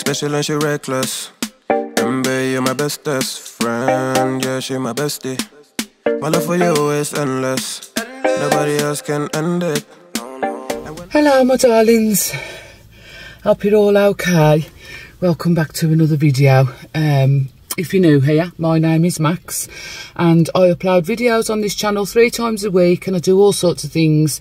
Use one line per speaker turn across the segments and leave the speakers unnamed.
special and she reckless. Mb, you're my bestest friend. Yeah, she my bestie. My love for you is endless. Nobody else can end it.
Hello my darlings, hope you're all okay. Welcome back to another video. Um, if you're new here, my name is Max and I upload videos on this channel three times a week and I do all sorts of things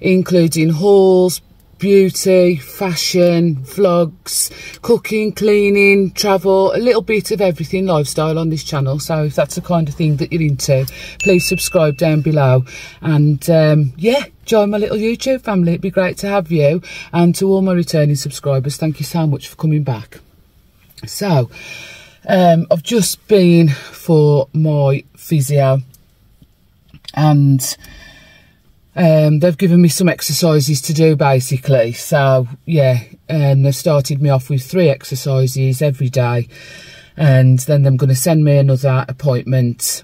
including hauls, beauty, fashion, vlogs, cooking, cleaning, travel, a little bit of everything lifestyle on this channel. So if that's the kind of thing that you're into, please subscribe down below. And um, yeah, join my little YouTube family. It'd be great to have you. And to all my returning subscribers, thank you so much for coming back. So, um, I've just been for my physio and um, they've given me some exercises to do basically. So yeah, and they've started me off with three exercises every day. And then they're going to send me another appointment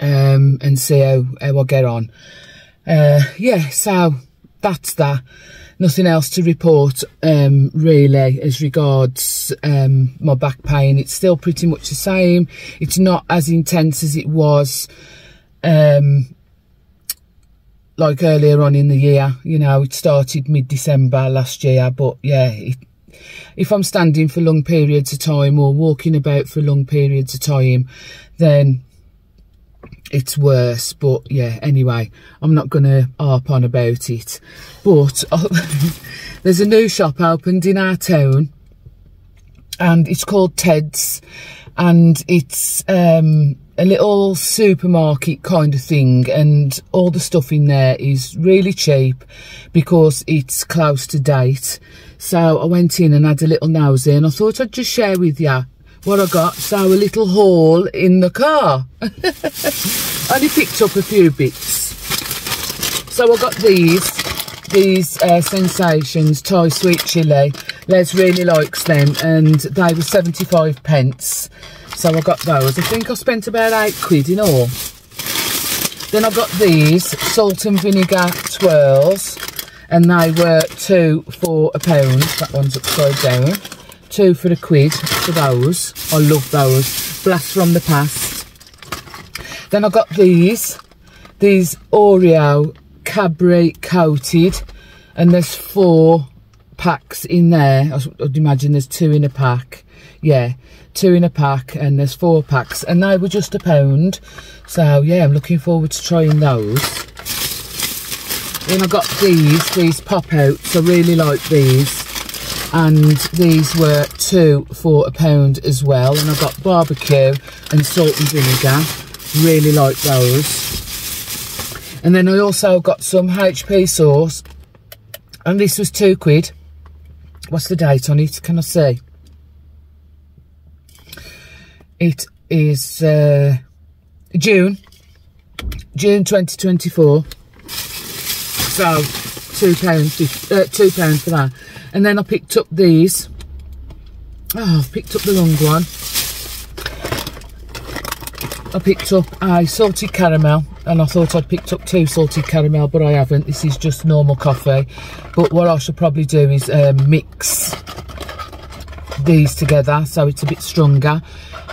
um, and see how, how I get on. Uh, yeah, so that's that. Nothing else to report um, really as regards um, my back pain. It's still pretty much the same. It's not as intense as it was um, like earlier on in the year. You know, it started mid-December last year, but yeah, it, if I'm standing for long periods of time or walking about for long periods of time, then it's worse. But yeah, anyway, I'm not going to harp on about it. But there's a new shop opened in our town and it's called Ted's and it's um, a little supermarket kind of thing and all the stuff in there is really cheap because it's close to date. So I went in and had a little nosy and I thought I'd just share with you what I got. So a little haul in the car. Only picked up a few bits. So I got these these uh, sensations Thai sweet chili Les really likes them and they were 75 pence so I got those. I think I spent about eight quid in all. Then I got these salt and vinegar twirls. And they were two for a pound. That one's upside down. Two for a quid for those. I love those. Blast from the past. Then I got these. These Oreo Cadbury coated. And there's four packs in there. I'd imagine there's two in a pack. Yeah two in a pack and there's four packs and they were just a pound. So yeah i'm looking forward to trying those. Then i got these these pop outs i really like these. And these were two for a pound as well. And i got barbecue and salt and vinegar. Really like those. And then i also got some hp sauce. And this was two quid what's the date on it can i see it is uh, June, June 2024. So two pounds, uh, two pounds for that. And then I picked up these. Oh, I've picked up the long one. I picked up a salted caramel and I thought I'd picked up two salted caramel but I haven't. This is just normal coffee. But what I should probably do is um, mix these together so it's a bit stronger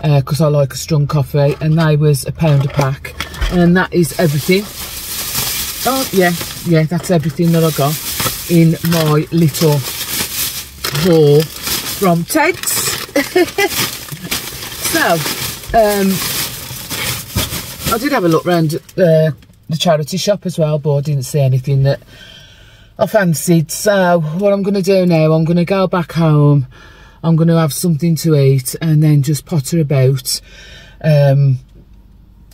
because uh, I like a strong coffee. And they was a pound a pack. And that is everything. Oh yeah yeah that's everything that I got in my little haul from Ted's so um I did have a look round uh, the charity shop as well but I didn't see anything that I fancied so what I'm going to do now I'm going to go back home I'm going to have something to eat and then just potter about. Um,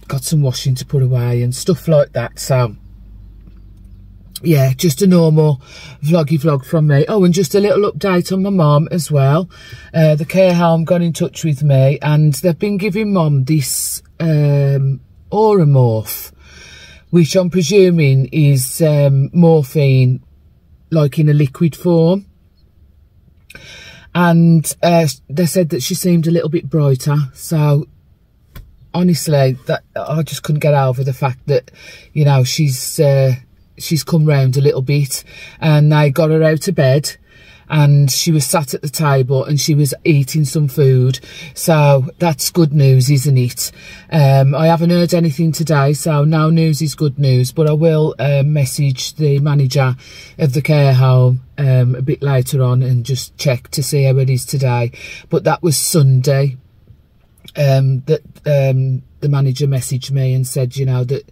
got some washing to put away and stuff like that. So, yeah, just a normal vloggy vlog from me. Oh, and just a little update on my mum as well. Uh, the care home got in touch with me and they've been giving mum this um, Oromorph, which I'm presuming is um, morphine, like in a liquid form. And uh, they said that she seemed a little bit brighter. So honestly that I just couldn't get over the fact that you know she's uh, she's come round a little bit. And they got her out of bed and she was sat at the table and she was eating some food. So that's good news, isn't it? Um, I haven't heard anything today, so no news is good news, but I will uh, message the manager of the care home um, a bit later on and just check to see how it is today. But that was Sunday um, that um, the manager messaged me and said, you know, that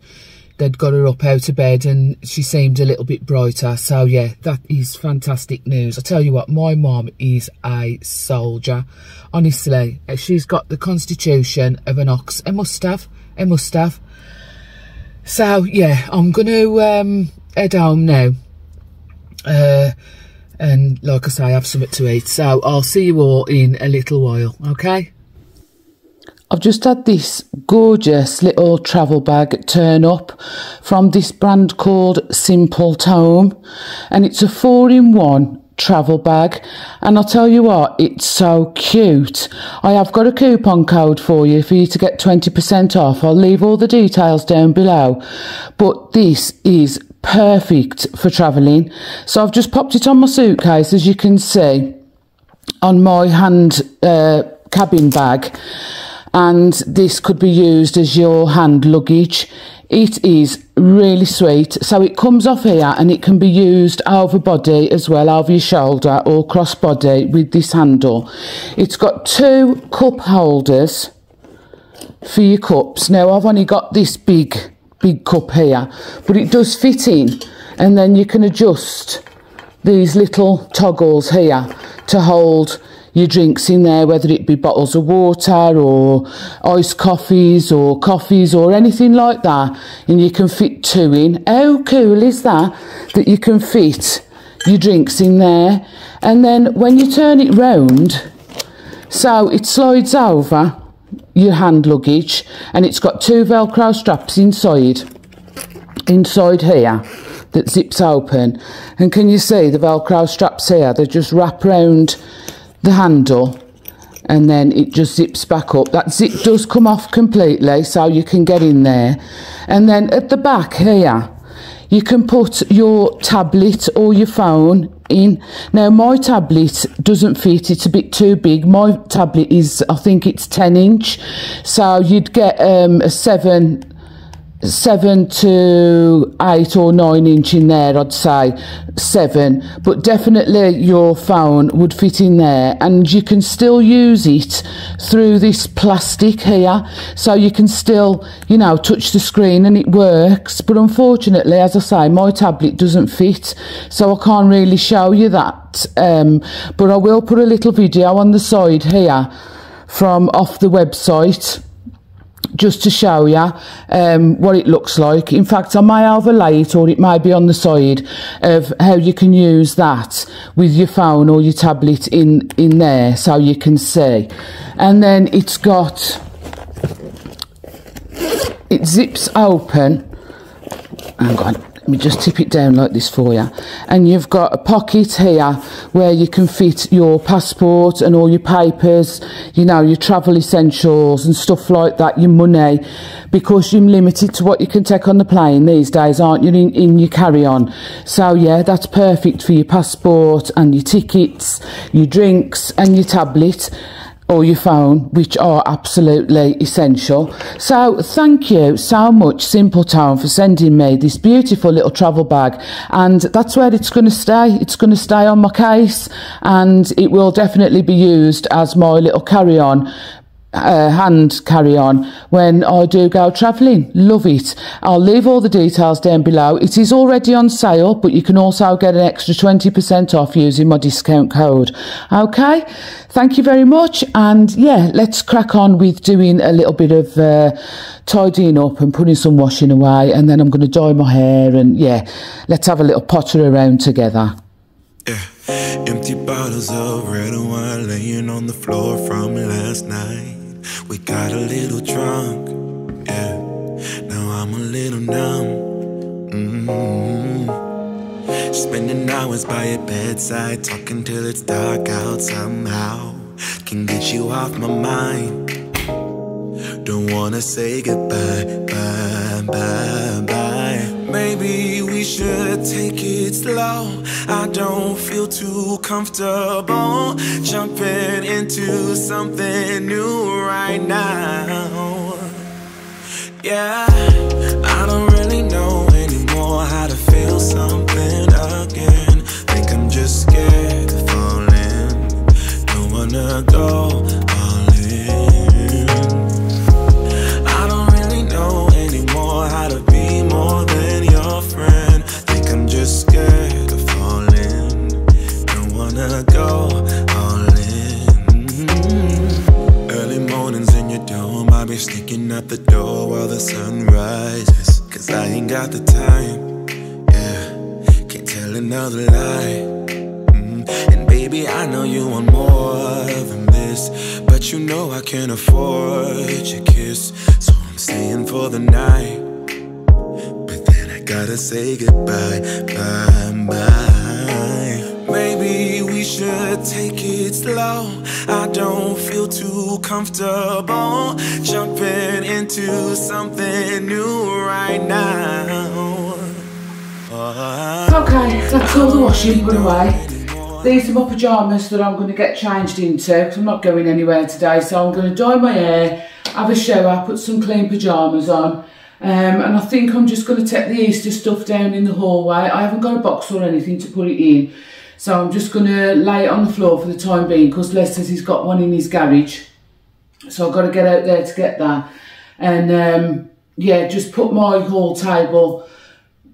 they'd got her up out of bed and she seemed a little bit brighter. So yeah, that is fantastic news. I tell you what, my mom is a soldier. Honestly, she's got the constitution of an ox. I must have. I must have. So yeah, I'm going to um, head home now. Uh, and like I say, I have something to eat. So I'll see you all in a little while, okay? I've just had this gorgeous little travel bag turn up from this brand called Simpletome and it's a four in one travel bag and I'll tell you what it's so cute. I have got a coupon code for you for you to get 20% off. I'll leave all the details down below. But this is perfect for travelling. So I've just popped it on my suitcase as you can see on my hand uh, cabin bag and this could be used as your hand luggage. It is really sweet. So it comes off here and it can be used over body as well, over your shoulder or cross body with this handle. It's got two cup holders for your cups. Now I've only got this big, big cup here, but it does fit in and then you can adjust these little toggles here to hold your drinks in there, whether it be bottles of water or iced coffees or coffees or anything like that, and you can fit two in. How cool is that? That you can fit your drinks in there, and then when you turn it round, so it slides over your hand luggage, and it's got two Velcro straps inside, inside here that zips open. And can you see the Velcro straps here? They just wrap round the handle and then it just zips back up. That zip does come off completely so you can get in there. And then at the back here, you can put your tablet or your phone in. Now my tablet doesn't fit, it's a bit too big. My tablet is, I think it's 10 inch. So you'd get um, a 7 seven to eight or nine inch in there, I'd say seven, but definitely your phone would fit in there and you can still use it through this plastic here. So you can still, you know, touch the screen and it works. But unfortunately, as I say, my tablet doesn't fit, so I can't really show you that. Um, but I will put a little video on the side here from off the website just to show you um, what it looks like. In fact, I may overlay it or it may be on the side of how you can use that with your phone or your tablet in, in there so you can see. And then it's got, it zips open. Hang on let me just tip it down like this for you and you've got a pocket here where you can fit your passport and all your papers you know your travel essentials and stuff like that your money because you're limited to what you can take on the plane these days aren't you in, in your carry-on? So yeah that's perfect for your passport and your tickets your drinks and your tablet or your phone, which are absolutely essential. So thank you so much, Simpletome, for sending me this beautiful little travel bag. And that's where it's going to stay. It's going to stay on my case and it will definitely be used as my little carry-on uh, hand carry on when I do go travelling. Love it. I'll leave all the details down below. It is already on sale, but you can also get an extra 20% off using my discount code. Okay, thank you very much. And yeah, let's crack on with doing a little bit of uh, tidying up and putting some washing away. And then I'm going to dye my hair and yeah, let's have a little potter around together.
Yeah. Empty bottles of red wine laying on the floor from last night. We got a little drunk, yeah. Now I'm a little numb. Mm-hmm. Spending hours by your bedside, talking till it's dark out somehow. Can get you off my mind. Don't wanna say goodbye, bye, bye, bye. Maybe we should take it slow. I don't feel too comfortable jumping into something new right now. Yeah, I don't really know anymore how to feel something again. Think I'm just scared of falling. Don't wanna go the sun rises. Cause I ain't got the time, yeah. Can't tell another lie. Mm, And baby, I know you want more than this. But you know I can't afford your kiss. So I'm staying for the night. But then I gotta say goodbye, bye, bye. Maybe we should take it slow. I don't feel too comfortable jumping into something new right now. Oh,
Okay, that's all the washing away. These are my pyjamas that I'm going to get changed into because I'm not going anywhere today. So I'm going to dye my hair, have a shower, put some clean pyjamas on. Um, and I think I'm just going to take the Easter stuff down in the hallway. I haven't got a box or anything to put it in. So I'm just going to lay it on the floor for the time being because Les says he's got one in his garage. So I've got to get out there to get that. And um, yeah, just put my hall table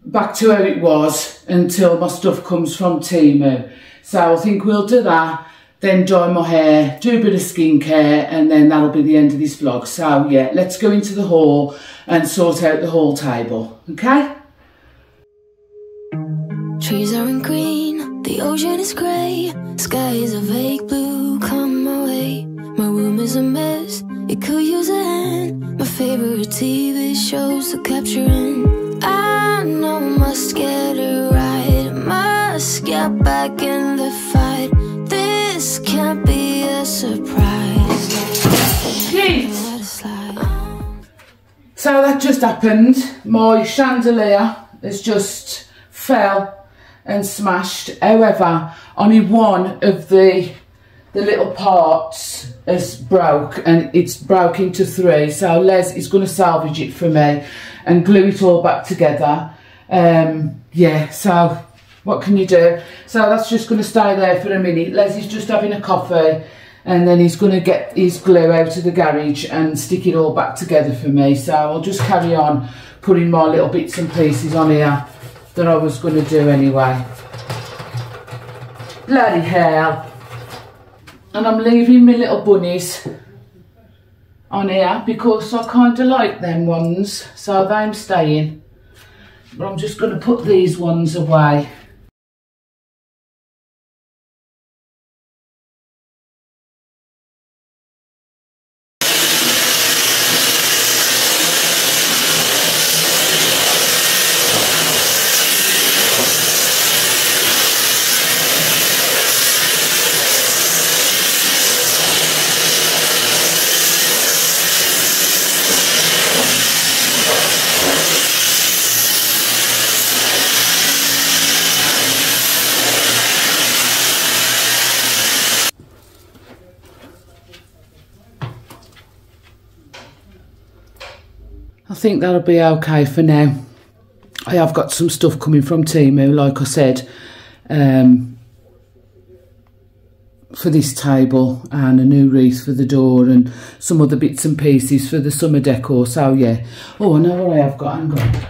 back to where it was until my stuff comes from Temu. So I think we'll do that, then dye my hair, do a bit of skincare, and then that'll be the end of this vlog. So yeah, let's go into the hall and sort out the hall table, okay?
Trees aren't green, the ocean is grey, sky is a vague blue. Come my way, my room is a mess. It could use a hand. My favorite TV shows are capturing. I know I must get it right. Must get back in the fight. This can't be a surprise.
So that just happened. My chandelier has just fell and smashed. However, only one of the the little parts has broke and it's broke into three. So Les is going to salvage it for me and glue it all back together. Um, yeah, so what can you do? So that's just going to stay there for a minute. Les is just having a coffee and then he's going to get his glue out of the garage and stick it all back together for me. So I'll just carry on putting my little bits and pieces on here that I was going to do anyway. Bloody hell. And I'm leaving my little bunnies on here because I kind of like them ones. So they're staying. But I'm just going to put these ones away. I think that'll be okay for now. I have got some stuff coming from Temu, like I said, um, for this table and a new wreath for the door and some other bits and pieces for the summer decor. So yeah. Oh, I know what I have got. Hang on.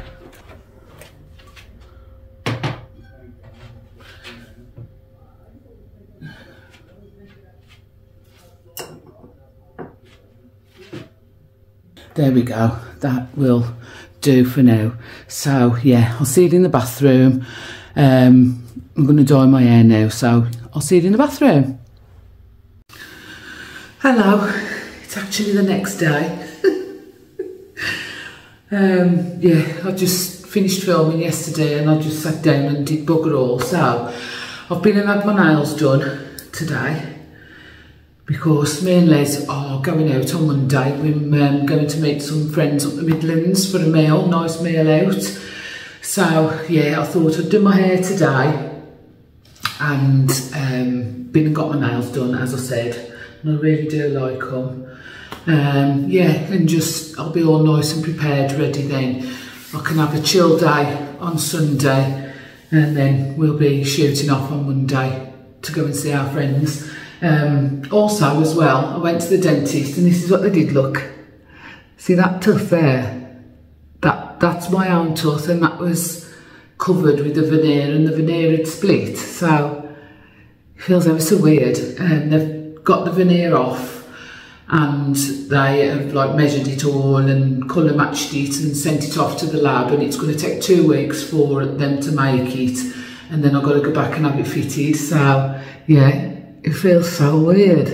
There we go. That will do for now. So yeah, I'll see it in the bathroom. Um, I'm going to dye my hair now, so I'll see it in the bathroom. Hello. It's actually the next day. um, yeah, I just finished filming yesterday and I just sat down and did bugger all. So I've been and had my nails done today because me and Les are going out on Monday. We're um, going to meet some friends up the Midlands for a meal, nice meal out. So yeah, I thought I'd do my hair today and um, been and got my nails done as I said and I really do like them. Um, yeah, and just I'll be all nice and prepared, ready then. I can have a chill day on Sunday and then we'll be shooting off on Monday to go and see our friends. Um, also as well, I went to the dentist and this is what they did look. See that tooth there? That That's my own tooth and that was covered with the veneer and the veneer had split. So feels ever so weird. And they've got the veneer off and they have like measured it all and colour matched it and sent it off to the lab and it's going to take two weeks for them to make it and then I've got to go back and have it fitted so yeah it feels so weird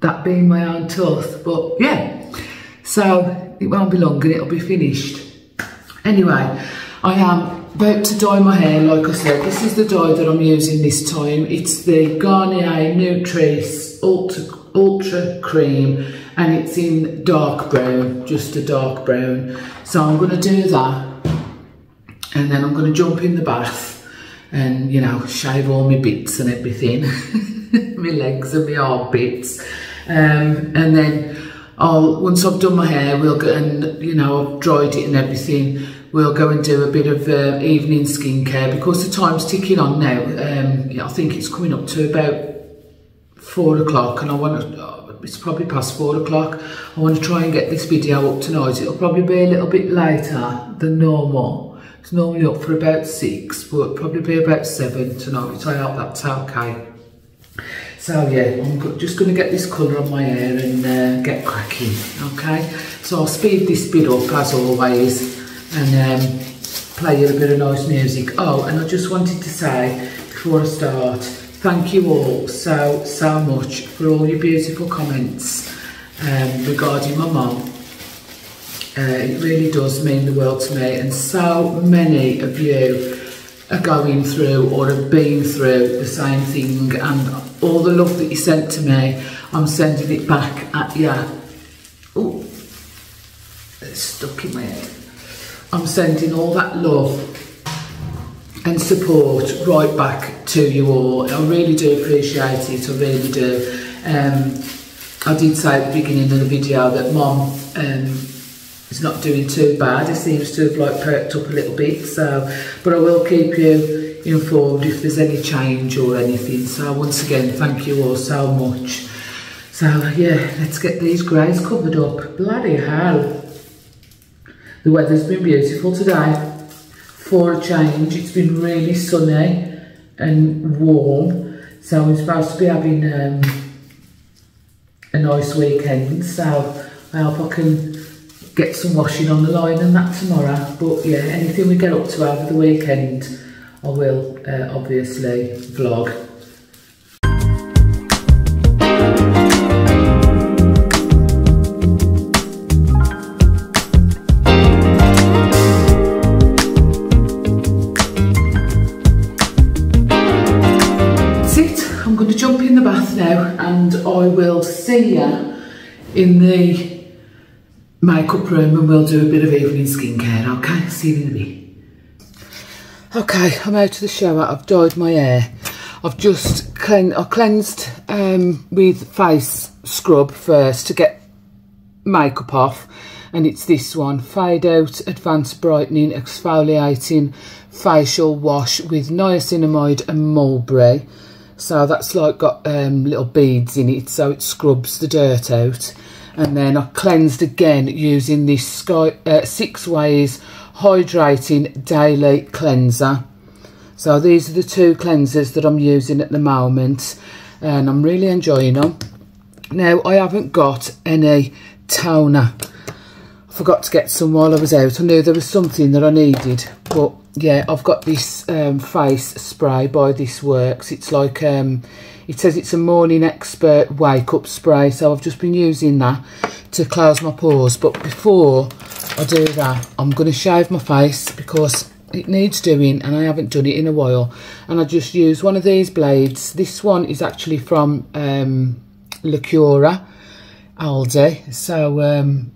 that being my own tooth but yeah. So it won't be long and it'll be finished. Anyway I am about to dye my hair like I said. This is the dye that I'm using this time. It's the Garnier Nutrisse Ultra ultra cream and it's in dark brown just a dark brown. So I'm going to do that and then I'm going to jump in the bath and you know shave all my bits and everything my legs and my armpits um, and then I'll once I've done my hair we'll go and you know I've dried it and everything we'll go and do a bit of uh, evening skincare because the time's ticking on now um, yeah, I think it's coming up to about four o'clock and I want to, uh, it's probably past four o'clock. I want to try and get this video up tonight. It'll probably be a little bit later than normal. It's normally up for about six, but probably be about seven tonight. I hope that's okay. So yeah, I'm just going to get this colour on my hair and uh, get cracking, okay? So I'll speed this bit up as always and um, play you a bit of nice music. Oh, and I just wanted to say before I start, Thank you all so, so much for all your beautiful comments um, regarding my mum. Uh, it really does mean the world to me and so many of you are going through or have been through the same thing and all the love that you sent to me, I'm sending it back at you. Oh, it's stuck in my head. I'm sending all that love and support right back to you all. I really do appreciate it, I really do. Um, I did say at the beginning of the video that mom um, is not doing too bad. It seems to have like perked up a little bit. So, but I will keep you informed if there's any change or anything. So once again, thank you all so much. So yeah, let's get these greys covered up. Bloody hell. The weather's been beautiful today for a change. It's been really sunny and warm. So we're supposed to be having um, a nice weekend. So I hope I can get some washing on the line and that tomorrow. But yeah, anything we get up to over the weekend, I will uh, obviously vlog. That's it. I'm going to jump in the bath now, and I will see you in the makeup room and we'll do a bit of evening skincare, okay? See you in a bit. Okay, I'm out of the shower. I've dyed my hair. I've just clean, I cleansed um, with face scrub first to get makeup off. And it's this one, Fade Out Advanced Brightening Exfoliating Facial Wash with Niacinamide and Mulberry. So that's like got um, little beads in it, so it scrubs the dirt out. And then I cleansed again using this Sky, uh, Six Ways Hydrating Daily Cleanser. So these are the two cleansers that I'm using at the moment. And I'm really enjoying them. Now, I haven't got any toner. I forgot to get some while I was out. I knew there was something that I needed, but yeah, I've got this um, face spray by This Works. It's like, um, it says it's a morning expert wake up spray. So I've just been using that to close my pores. But before I do that, I'm going to shave my face because it needs doing and I haven't done it in a while. And I just use one of these blades. This one is actually from um, Lacura Aldi. So um,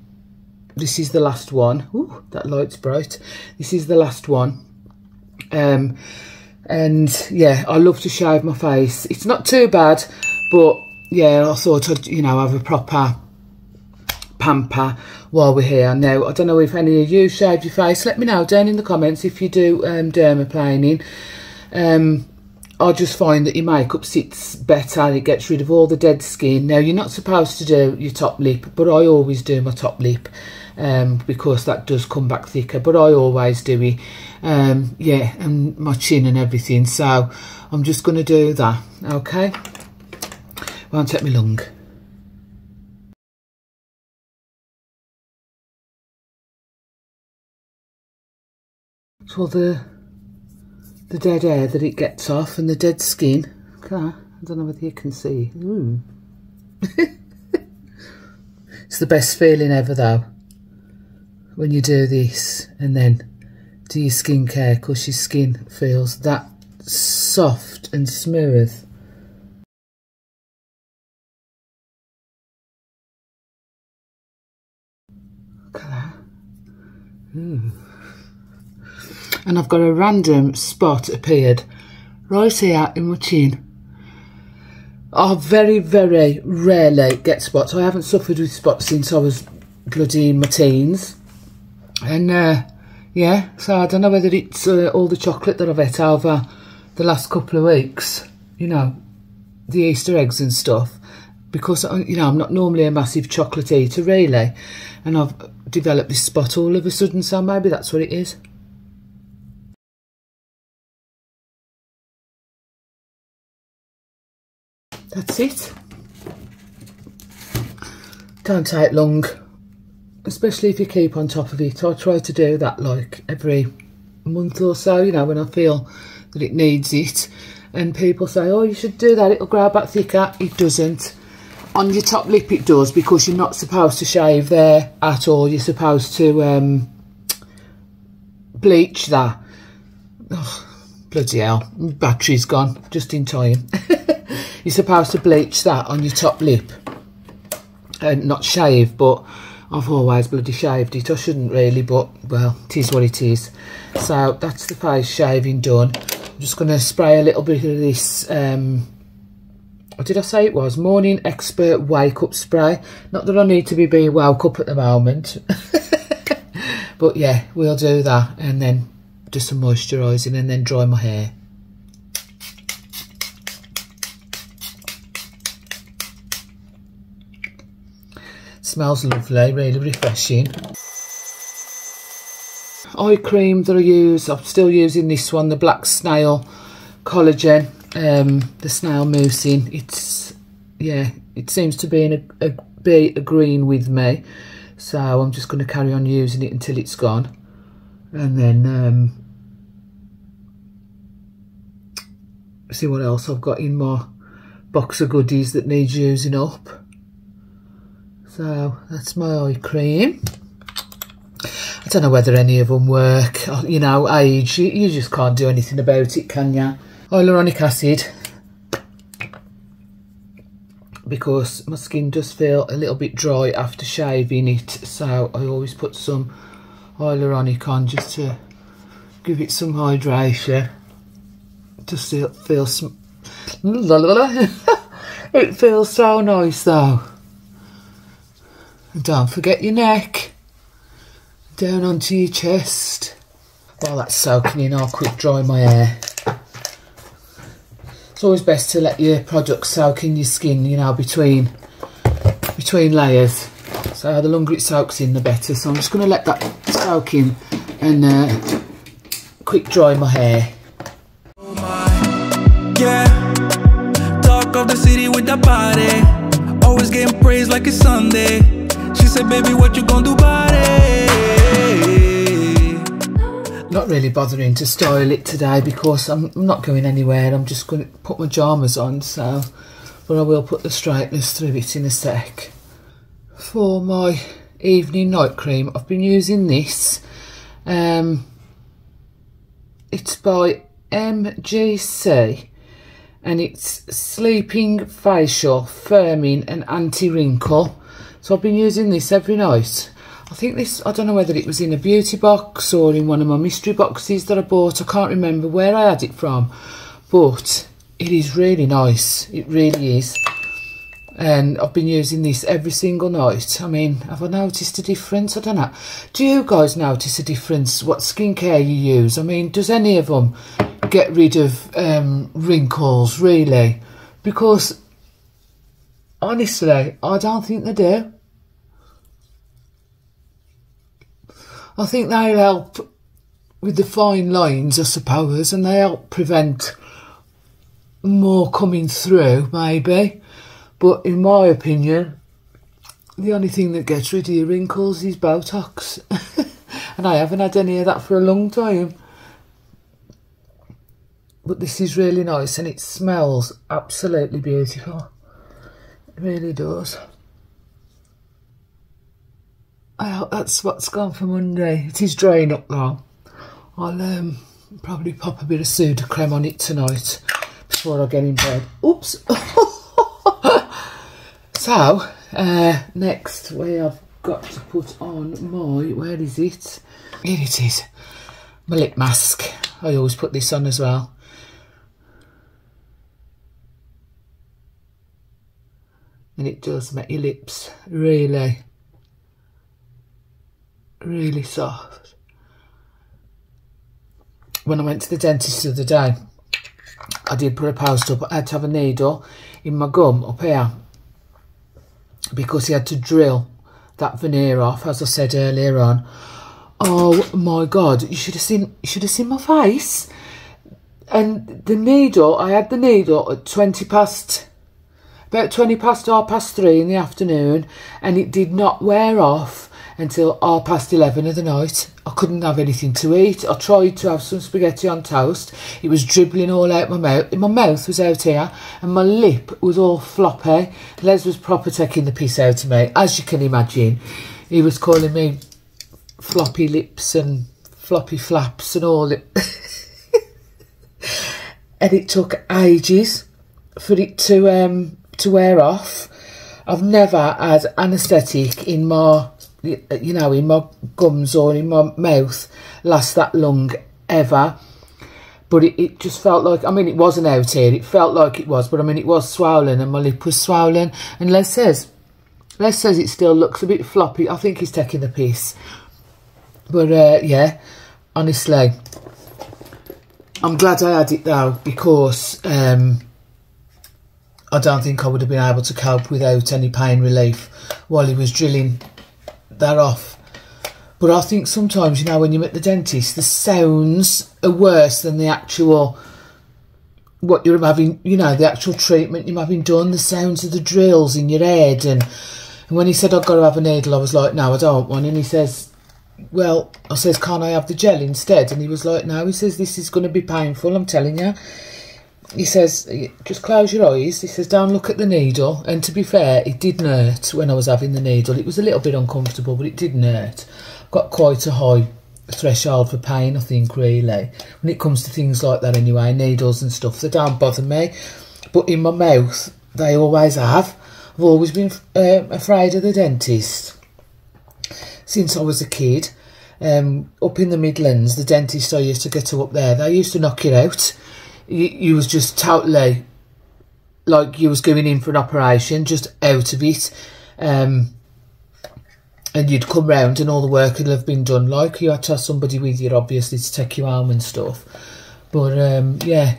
this is the last one. Ooh, that light's bright. This is the last one. Um, and yeah, I love to shave my face. It's not too bad, but yeah, I thought I'd, you know, have a proper pamper while we're here. Now, I don't know if any of you shaved your face. Let me know down in the comments if you do um, dermaplaning. Um, I just find that your makeup sits better, and it gets rid of all the dead skin. Now, you're not supposed to do your top lip, but I always do my top lip um, because that does come back thicker, but I always do it. Um, yeah, and my chin and everything. So, I'm just going to do that, okay? Won't take me long. So the the dead air that it gets off and the dead skin. That. I don't know whether you can see. Ooh. it's the best feeling ever though. When you do this and then do your skincare because your skin feels that soft and smooth. Look at that. Ooh and I've got a random spot appeared right here in my chin. I very, very rarely get spots. I haven't suffered with spots since I was bloody in my teens. And uh, yeah, so I don't know whether it's uh, all the chocolate that I've ate over the last couple of weeks, you know, the Easter eggs and stuff. Because, uh, you know, I'm not normally a massive chocolate eater, really. And I've developed this spot all of a sudden, so maybe that's what it is. that's it don't take long especially if you keep on top of it. I try to do that like every month or so you know when I feel that it needs it. And people say oh you should do that. It'll grow back thicker. It doesn't. On your top lip it does because you're not supposed to shave there at all. You're supposed to um, bleach that. Oh, bloody hell. Battery's gone just in time. You're supposed to bleach that on your top lip and not shave, but I've always bloody shaved it. I shouldn't really, but well, it is what it is. So that's the face shaving done. I'm just going to spray a little bit of this, um, what did I say it was? Morning Expert Wake Up Spray. Not that I need to be being woke up at the moment. but yeah, we'll do that and then do some moisturising and then dry my hair. Smells lovely, really refreshing. Eye cream that I use, I'm still using this one, the Black Snail Collagen, um, the snail moussing. It's, yeah, it seems to be, in a, a, be agreeing with me. So I'm just going to carry on using it until it's gone. And then um, see what else I've got in my box of goodies that needs using up. So that's my eye cream. I don't know whether any of them work. Oh, you know, age, you, you just can't do anything about it, can you? Hyaluronic acid. Because my skin does feel a little bit dry after shaving it. So I always put some hyaluronic on just to give it some hydration. Just feel, feel some... it feels so nice though. Don't forget your neck. Down onto your chest. While that's soaking in, I'll quick dry my hair. It's always best to let your product soak in your skin, you know, between between layers. So the longer it soaks in, the better. So I'm just going to let that soak in and uh, quick dry my hair. Oh my, yeah. Talk of the city with the body. Always getting praised like it's Sunday. Said, baby, what you gonna do about it? Not really bothering to style it today because I'm not going anywhere. I'm just going to put my pyjamas on, so... But I will put the straighteners through it in a sec. For my evening night cream, I've been using this. Um, it's by MGC and it's Sleeping Facial Firming and Anti-Wrinkle. So I've been using this every night. I think this, I don't know whether it was in a beauty box or in one of my mystery boxes that I bought. I can't remember where I had it from, but it is really nice. It really is. And I've been using this every single night. I mean, have I noticed a difference? I don't know. Do you guys notice a difference what skincare you use? I mean, does any of them get rid of um, wrinkles, really? Because, honestly, I don't think they do. I think they help with the fine lines, I suppose, and they help prevent more coming through, maybe. But in my opinion, the only thing that gets rid of your wrinkles is Botox. and I haven't had any of that for a long time. But this is really nice and it smells absolutely beautiful. It really does. Hope that's what's gone for Monday. It is drying up now. I'll um, probably pop a bit of Sudocrem on it tonight before I get in bed. Oops. so, uh, next we have got to put on my, where is it? Here it is. My lip mask. I always put this on as well. And it does make your lips really really soft. When I went to the dentist the other day, I did put a post up. I had to have a needle in my gum up here because he had to drill that veneer off, as I said earlier on. Oh my god, you should have seen you should have seen my face. And the needle, I had the needle at 20 past about 20 past half past three in the afternoon and it did not wear off until half past 11 of the night. I couldn't have anything to eat. I tried to have some spaghetti on toast. It was dribbling all out my mouth. My mouth was out here and my lip was all floppy. Les was proper taking the piss out of me, as you can imagine. He was calling me floppy lips and floppy flaps and all it. and it took ages for it to um to wear off. I've never had anaesthetic in my you know, in my gums or in my mouth last that long ever. But it, it just felt like, I mean, it wasn't out here. It felt like it was, but I mean, it was swollen and my lip was swollen. And Les says, Les says it still looks a bit floppy. I think he's taking the piss. But uh, yeah, honestly, I'm glad I had it though because um, I don't think I would have been able to cope without any pain relief while he was drilling that off. But I think sometimes, you know, when you're at the dentist, the sounds are worse than the actual what you're having, you know, the actual treatment you're having done, the sounds of the drills in your head. And, and when he said, I've got to have a needle, I was like, no, I don't want. And he says, well, I says, can't I have the gel instead? And he was like, no, he says, this is going to be painful, I'm telling you he says, just close your eyes. He says, don't look at the needle. And to be fair, it didn't hurt when I was having the needle. It was a little bit uncomfortable, but it didn't hurt. Got quite a high threshold for pain, I think, really. When it comes to things like that anyway, needles and stuff, they don't bother me. But in my mouth, they always have. I've always been uh, afraid of the dentist. Since I was a kid, um, up in the Midlands, the dentist I used to go to up there, they used to knock it out you, you was just totally like you was going in for an operation, just out of it. Um, and you'd come round and all the work would have been done. Like you had to have somebody with you, obviously, to take you home and stuff. But um, yeah,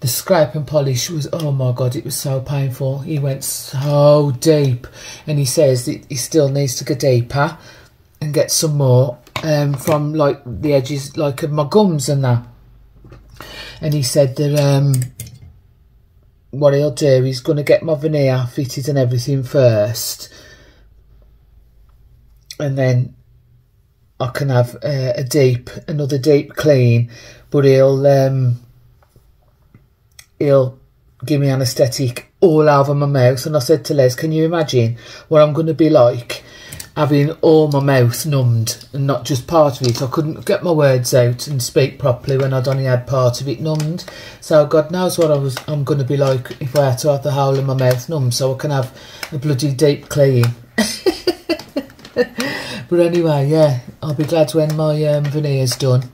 the scrape and polish was, oh my God, it was so painful. He went so deep. And he says that he still needs to go deeper and get some more um, from like the edges, like of my gums and that and he said that um, what he'll do, he's going to get my veneer fitted and everything first, and then I can have uh, a deep, another deep clean, but he'll um, he'll give me anaesthetic all over my mouth. And I said to Les, can you imagine what I'm going to be like having all my mouth numbed and not just part of it. I couldn't get my words out and speak properly when I'd only had part of it numbed. So God knows what I was I'm going to be like if I had to have the whole of my mouth numbed so I can have a bloody deep clean. but anyway, yeah, I'll be glad when my um, veneer's done.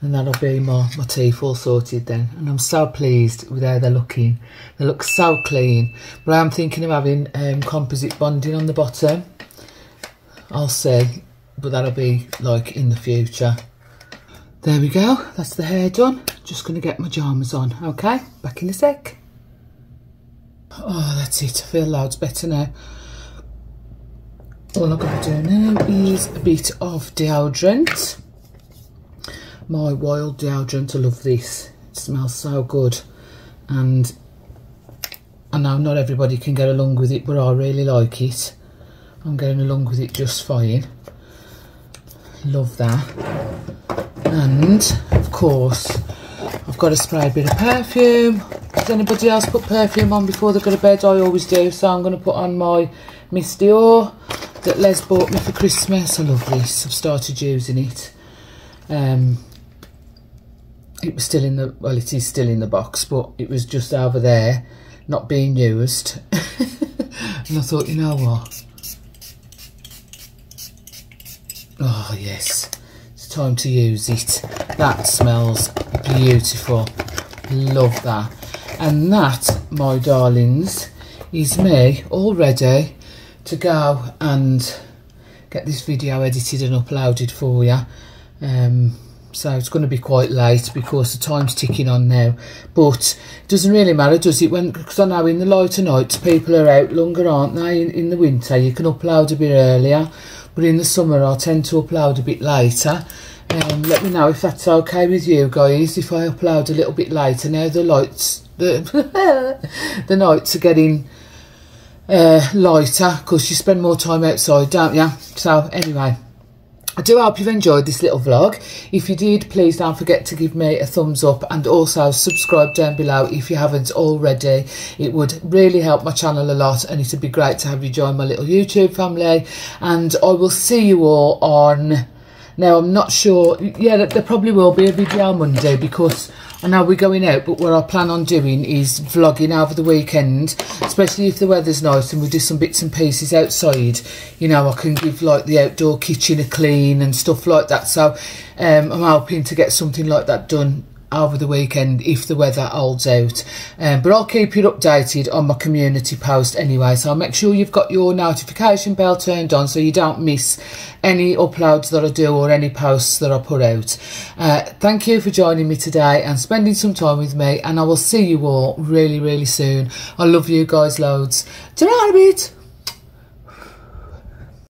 And that'll be my, my teeth all sorted then. And I'm so pleased with how they're looking. They look so clean. But I am thinking of having um, composite bonding on the bottom. I'll see. But that'll be like in the future. There we go. That's the hair done. Just going to get my jammers on. Okay, back in a sec. Oh, that's it. I feel loads better now. All I've got to do now is a bit of deodorant. My wild deodorant. I love this. It smells so good. And I know not everybody can get along with it, but I really like it. I'm getting along with it just fine. Love that. And, of course, I've got to spray a bit of perfume does anybody else put perfume on before they go to bed? I always do. So I'm going to put on my Miss Dior that Les bought me for Christmas. I love this. I've started using it. Um, it was still in the, well, it is still in the box, but it was just over there, not being used. and I thought, you know what? Oh, yes. It's time to use it. That smells beautiful. Love that. And that, my darlings, is me all ready to go and get this video edited and uploaded for you. Um, so it's going to be quite late because the time's ticking on now. But it doesn't really matter, does it? When Because I know in the lighter nights people are out longer, aren't they? In, in the winter you can upload a bit earlier. But in the summer I tend to upload a bit later. Um, let me know if that's okay with you guys, if I upload a little bit later. Now the lights the the nights are getting uh, lighter because you spend more time outside, don't you? So anyway, I do hope you've enjoyed this little vlog. If you did, please don't forget to give me a thumbs up and also subscribe down below if you haven't already. It would really help my channel a lot and it would be great to have you join my little YouTube family. And I will see you all on... Now, I'm not sure... Yeah, there probably will be a video on Monday because I know we're going out, but what I plan on doing is vlogging over the weekend, especially if the weather's nice and we do some bits and pieces outside. You know, I can give like the outdoor kitchen a clean and stuff like that. So um, I'm hoping to get something like that done over the weekend if the weather holds out. Um, but I'll keep you updated on my community post anyway. So make sure you've got your notification bell turned on so you don't miss any uploads that I do or any posts that I put out. Uh, thank you for joining me today and spending some time with me. And I will see you all really, really soon. I love you guys loads. Ta-ra.